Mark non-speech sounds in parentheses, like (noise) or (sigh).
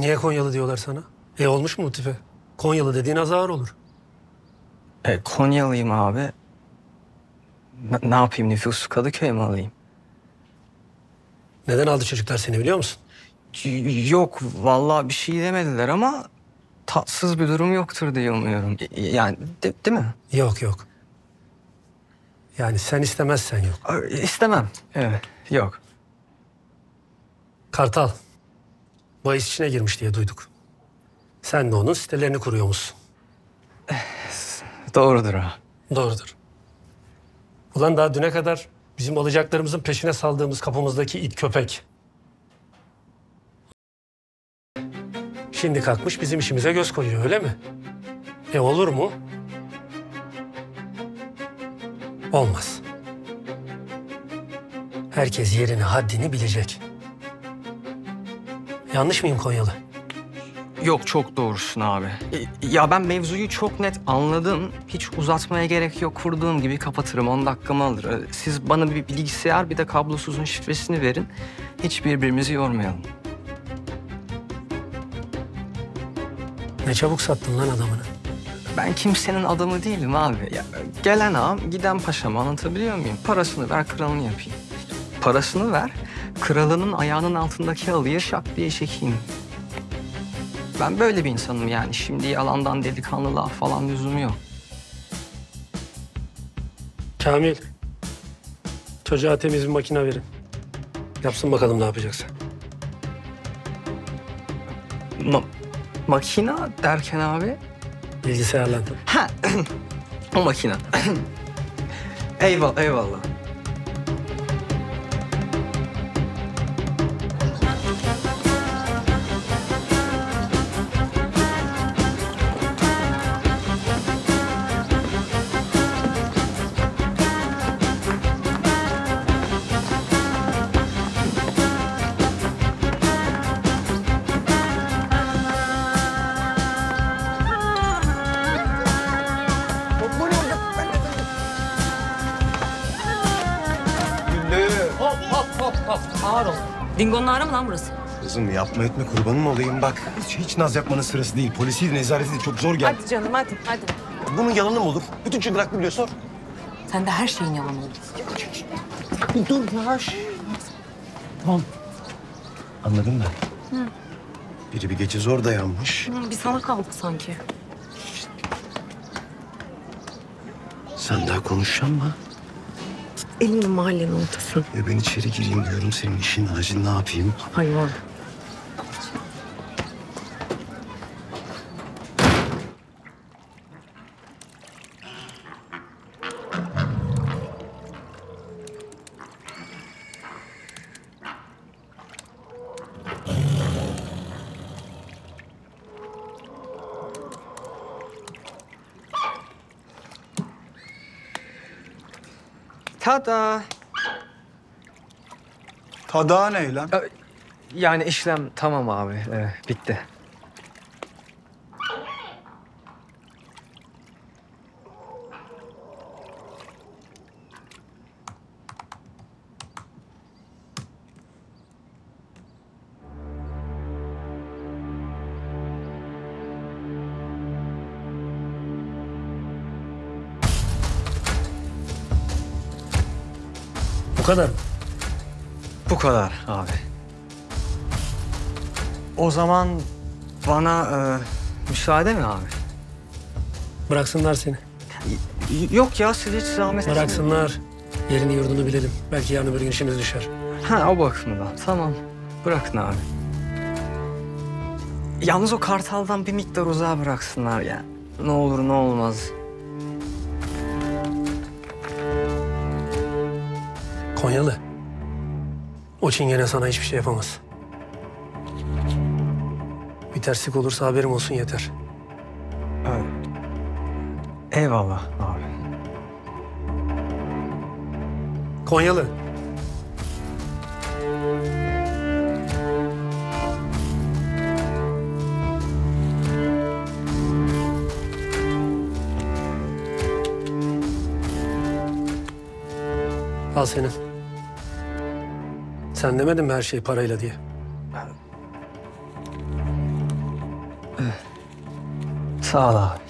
Niye Konyalı diyorlar sana? E olmuş mu bu tipe? Konyalı dediğin az ağır olur. E, Konyalıyım abi. Ne, ne yapayım nüfusu Kadıköy mi alayım? Neden aldı çocuklar seni biliyor musun? Y- Yok vallahi bir şey demediler ama tatsız bir durum yoktur diye umuyorum. Yani de- değil mi? Yok yok. Yani sen istemezsen yok. İstemem. Evet yok. Kartal. Bahis içine girmiş diye duyduk. Sen de onun sitelerini kuruyormuşsun. Doğrudur ha. Doğrudur. Ulan daha düne kadar bizim olacaklarımızın peşine saldığımız kapımızdaki it köpek. Şimdi kalkmış bizim işimize göz koyuyor öyle mi? E olur mu? Olmaz. Herkes yerini haddini bilecek. Yanlış mıyım Konyalı? Yok çok doğrusun abi. E, Ya ben mevzuyu çok net anladım. Hiç uzatmaya gerek yok. Kurduğum gibi kapatırım. 10 dakikamı alır. E, Siz bana bir bilgisayar bir de kablosuzun şifresini verin. Hiç birbirimizi yormayalım. Ne çabuk sattın lan adamını. Ben kimsenin adamı değilim abi. Ya, gelen ağam, giden paşam anlatabiliyor muyum? Parasını ver, kralını yapayım. Parasını ver, kralının ayağının altındaki halıyı şak diye çekeyim. Ben böyle bir insanım yani. Şimdi yalandan delikanlılığa falan lüzumu yok. Kamil. Çocuğa temiz bir makine verin. Yapsın bakalım ne yapacaksa. Ma- makina derken abi? Bilgisayarla. Ha, (clears throat) o makina. (clears throat) eyvallah, eyvallah. Ağır ol. Dingo'nun ağrı mı lan burası? Kızım yapma etme kurbanım olayım bak. Hiç, naz yapmanın sırası değil. Polisi nezareti de çok zor geldi. Hadi canım hadi hadi. Bunun yalanı mı olur? Bütün çıngıraklı biliyor sor. Sen de her şeyin yalan olur. Bir dur ya. Tamam. Anladın mı? Biri bir gece zor dayanmış. Hı, bir sana kaldı sanki. Sen daha konuşacaksın mı? Elini mahallenin ortasın. Ya ben içeri gireyim diyorum senin işin acil ne yapayım? Hayvan. Tada. Tada ne lan? Yani işlem tamam abi. Ee, bitti. Kadar mı? Bu kadar abi. O zaman bana e, müsaade mi abi? Bıraksınlar seni. Y- Yok ya siz hiç zahmet etmeyin. Bıraksınlar. Yerini yurdunu bilelim. Belki yarın öbür gün işimiz düşer. Ha o bakımdan. Tamam. Bırakın abi. Yalnız o kartaldan bir miktar uzağa bıraksınlar ya. Ne olur ne olmaz. Konyalı. O çingene sana hiçbir şey yapamaz. Bir terslik olursa haberim olsun yeter. Eyvallah abi. Konyalı. Al senin. Sen demedin mi her şey parayla diye? Sağ ol abi.